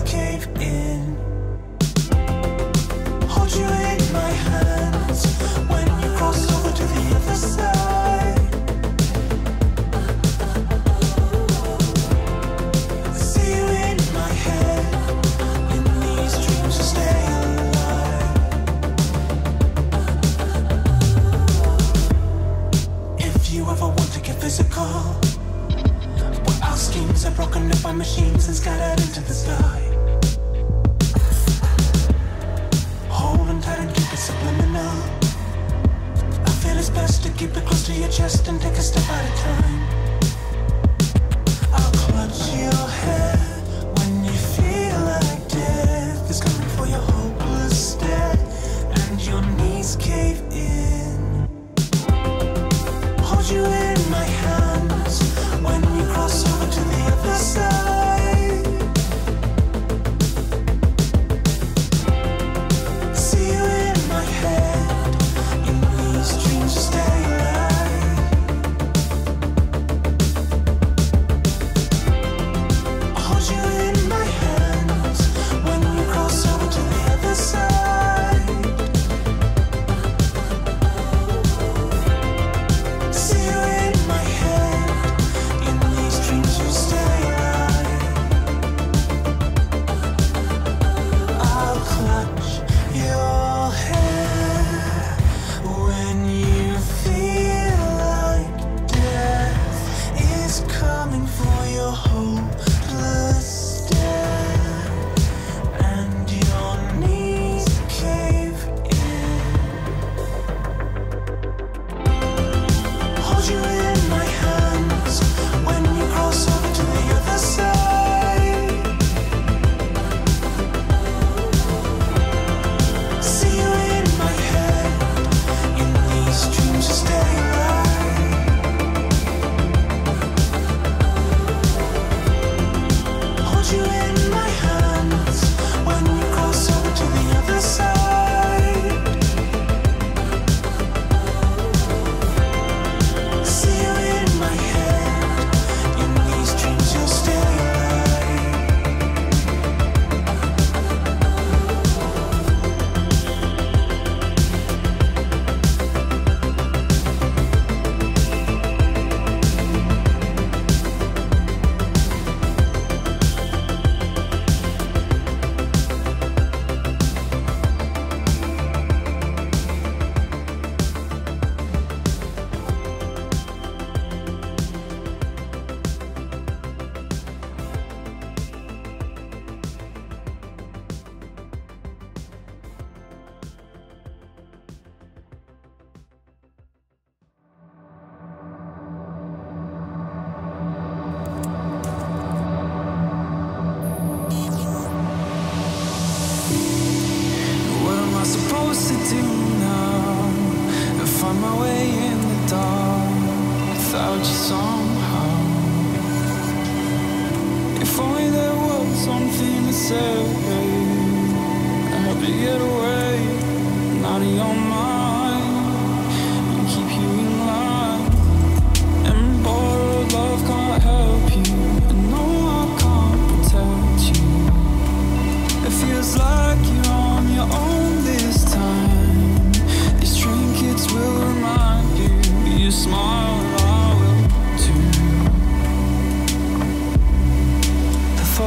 cave in.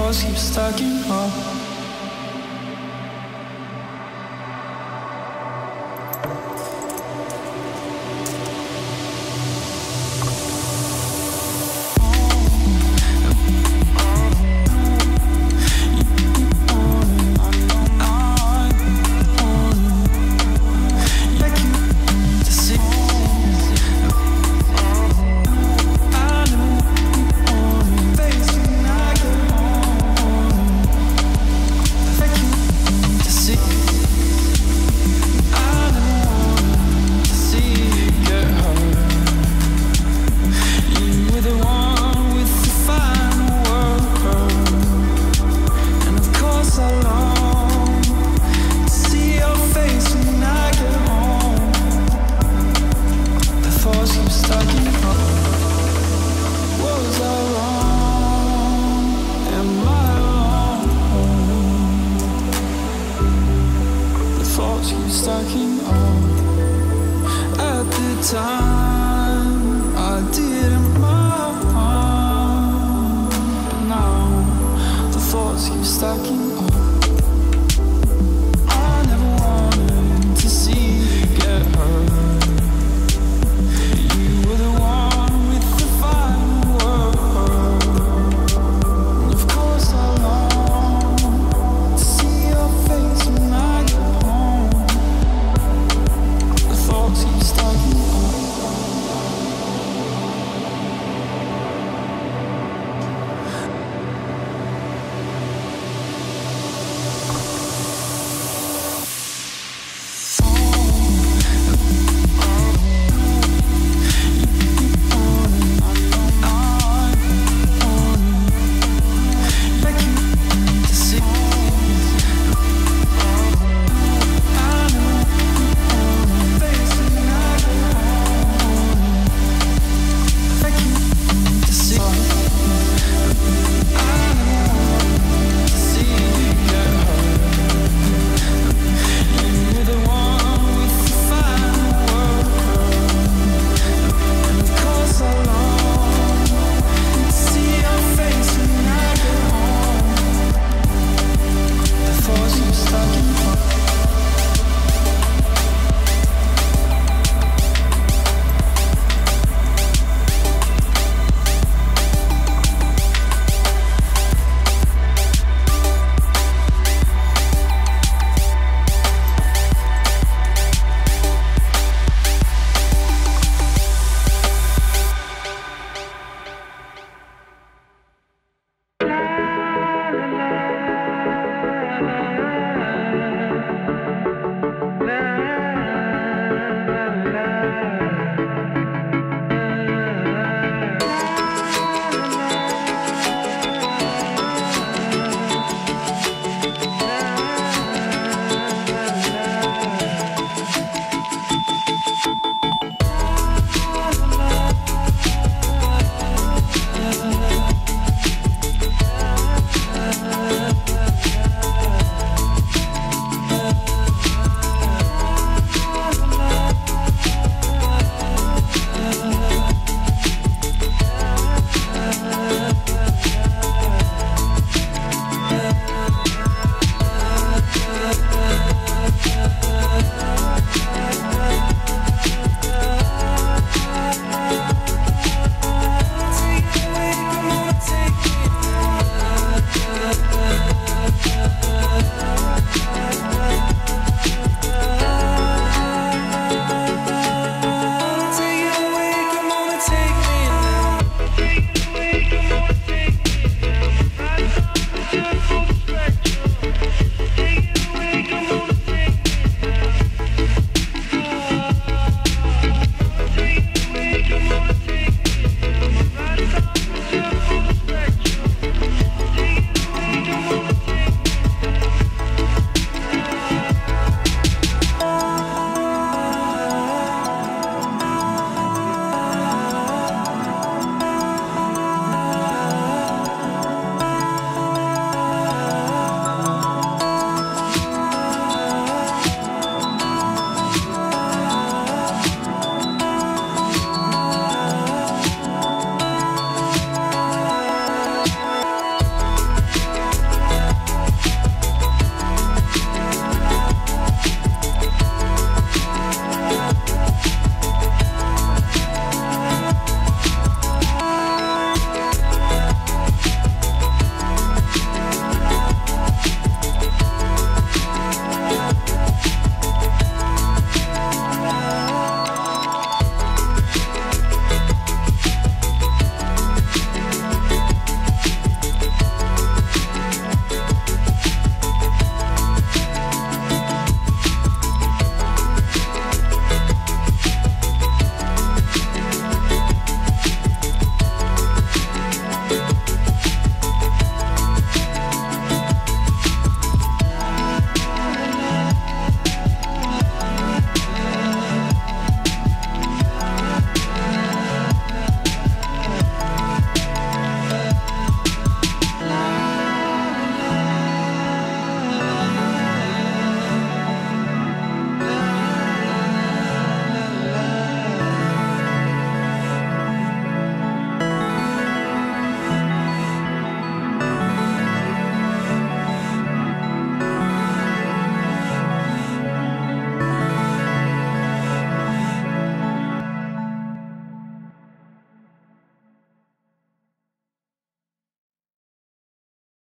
Thoughts keep stacking up. seem stuck in all